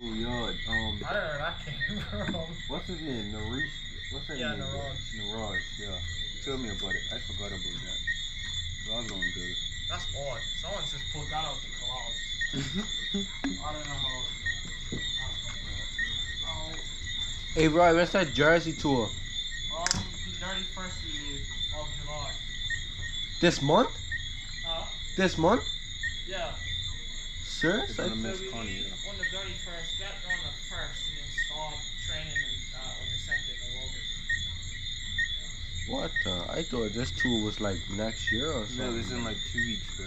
Oh, yeah, um, I don't know where that came from. what's his name? Narish? What's that Yeah, name? Niraj. Niraj, yeah. Tell me about it. I forgot about that. So I was going good. That's odd. Someone just pulled that out of the clouds. I don't know how. Oh, Hey, Roy, when's that Jersey tour? um, the 31st of July. This month? Uh, This month? yeah. Serious? They're I- gonna So miss we Connie, leave yeah. on the 31st, get on the 1st, and then start training in, uh, on the 2nd of August. What? Uh, I thought this tour was like next year or something. No, something. it's in like two weeks, bro.